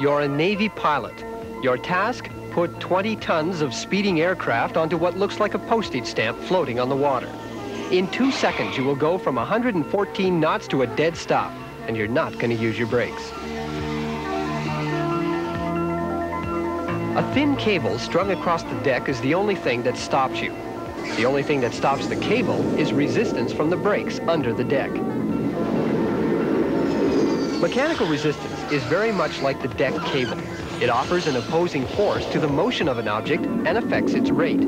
You're a Navy pilot. Your task, put 20 tons of speeding aircraft onto what looks like a postage stamp floating on the water. In two seconds, you will go from 114 knots to a dead stop, and you're not going to use your brakes. A thin cable strung across the deck is the only thing that stops you. The only thing that stops the cable is resistance from the brakes under the deck. Mechanical resistance is very much like the deck cable. It offers an opposing force to the motion of an object and affects its rate.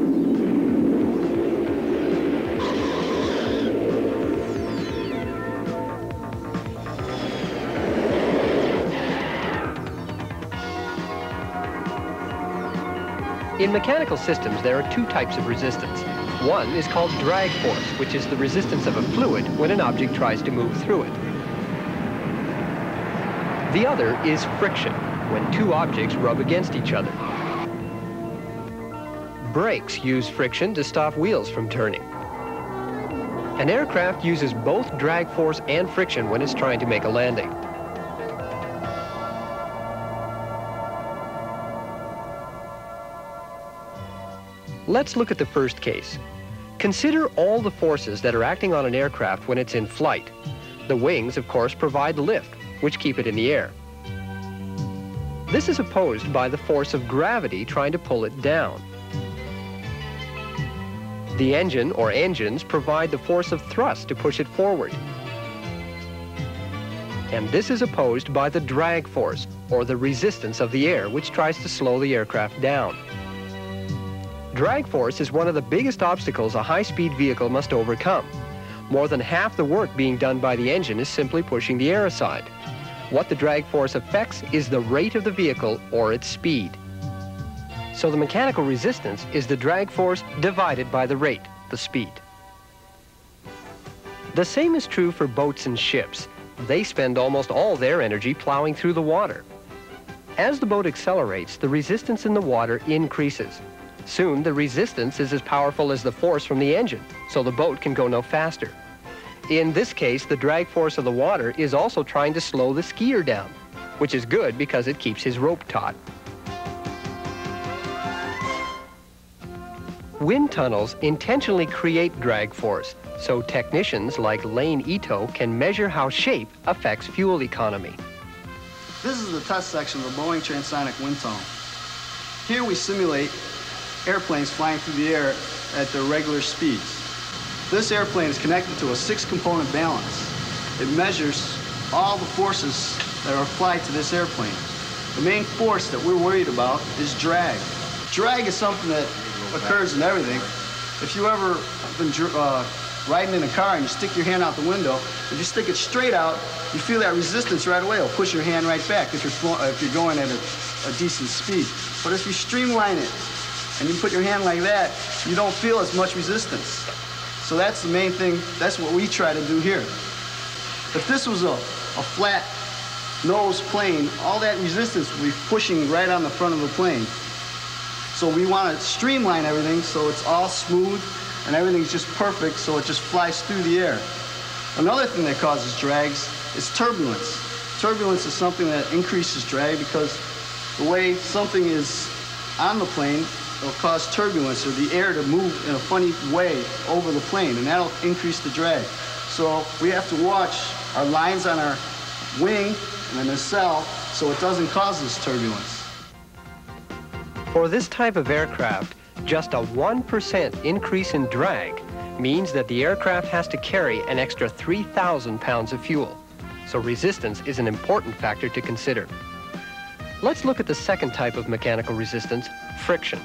In mechanical systems, there are two types of resistance. One is called drag force, which is the resistance of a fluid when an object tries to move through it. The other is friction, when two objects rub against each other. Brakes use friction to stop wheels from turning. An aircraft uses both drag force and friction when it's trying to make a landing. Let's look at the first case. Consider all the forces that are acting on an aircraft when it's in flight. The wings, of course, provide lift, which keep it in the air. This is opposed by the force of gravity trying to pull it down. The engine or engines provide the force of thrust to push it forward. And this is opposed by the drag force, or the resistance of the air, which tries to slow the aircraft down. Drag force is one of the biggest obstacles a high-speed vehicle must overcome. More than half the work being done by the engine is simply pushing the air aside. What the drag force affects is the rate of the vehicle or its speed. So the mechanical resistance is the drag force divided by the rate, the speed. The same is true for boats and ships. They spend almost all their energy plowing through the water. As the boat accelerates, the resistance in the water increases. Soon, the resistance is as powerful as the force from the engine, so the boat can go no faster. In this case, the drag force of the water is also trying to slow the skier down, which is good because it keeps his rope taut. Wind tunnels intentionally create drag force, so technicians like Lane Ito can measure how shape affects fuel economy. This is the test section of the Boeing Transonic wind tunnel. Here we simulate airplanes flying through the air at their regular speeds. This airplane is connected to a six-component balance. It measures all the forces that are applied to this airplane. The main force that we're worried about is drag. Drag is something that occurs in everything. If you ever been uh, riding in a car and you stick your hand out the window, if you stick it straight out, you feel that resistance right away. It'll push your hand right back if you're, if you're going at a, a decent speed. But if you streamline it and you put your hand like that, you don't feel as much resistance. So that's the main thing, that's what we try to do here. If this was a, a flat nose plane, all that resistance would be pushing right on the front of the plane. So we want to streamline everything so it's all smooth and everything's just perfect so it just flies through the air. Another thing that causes drags is turbulence. Turbulence is something that increases drag because the way something is on the plane it'll cause turbulence or the air to move in a funny way over the plane, and that'll increase the drag. So we have to watch our lines on our wing and the nacelle so it doesn't cause this turbulence. For this type of aircraft, just a 1% increase in drag means that the aircraft has to carry an extra 3,000 pounds of fuel. So resistance is an important factor to consider. Let's look at the second type of mechanical resistance, friction.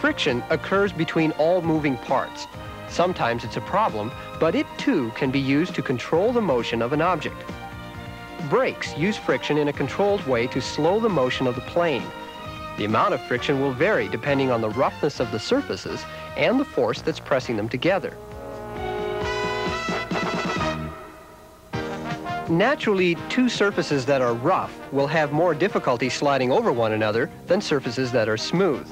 Friction occurs between all moving parts. Sometimes it's a problem, but it too can be used to control the motion of an object. Brakes use friction in a controlled way to slow the motion of the plane. The amount of friction will vary depending on the roughness of the surfaces and the force that's pressing them together. Naturally, two surfaces that are rough will have more difficulty sliding over one another than surfaces that are smooth.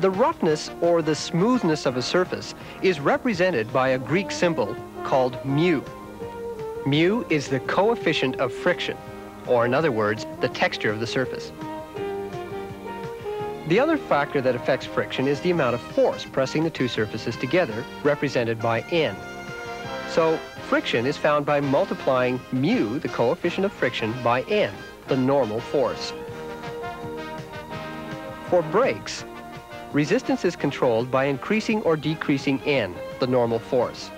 The roughness or the smoothness of a surface is represented by a Greek symbol called mu. Mu is the coefficient of friction. or in other words, the texture of the surface. The other factor that affects friction is the amount of force pressing the two surfaces together, represented by N. So friction is found by multiplying mu, the coefficient of friction, by N, the normal force. For brakes, resistance is controlled by increasing or decreasing N, the normal force.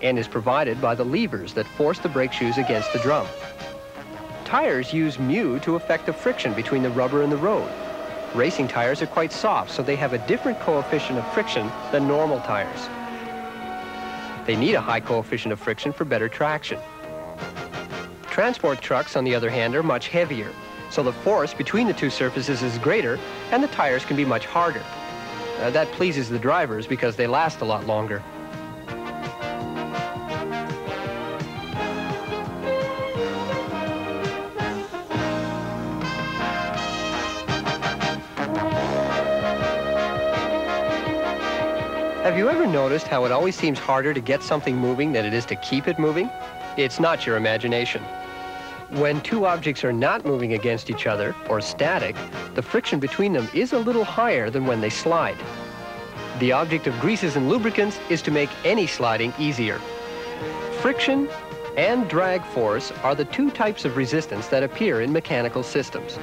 N is provided by the levers that force the brake shoes against the drum. Tires use mu to affect the friction between the rubber and the road. Racing tires are quite soft, so they have a different coefficient of friction than normal tires. They need a high coefficient of friction for better traction. Transport trucks, on the other hand, are much heavier, so the force between the two surfaces is greater and the tires can be much harder. Uh, that pleases the drivers because they last a lot longer. Have you ever noticed how it always seems harder to get something moving than it is to keep it moving? It's not your imagination. When two objects are not moving against each other, or static, the friction between them is a little higher than when they slide. The object of greases and lubricants is to make any sliding easier. Friction and drag force are the two types of resistance that appear in mechanical systems.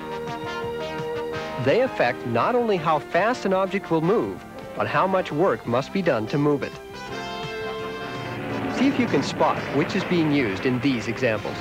They affect not only how fast an object will move, but how much work must be done to move it. See if you can spot which is being used in these examples.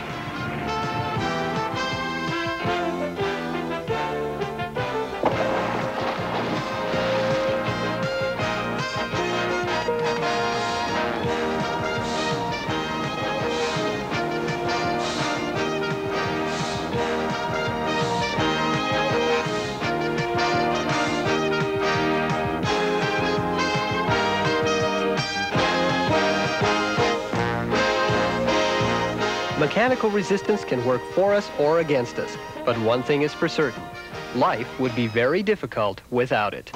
Mechanical resistance can work for us or against us, but one thing is for certain. Life would be very difficult without it.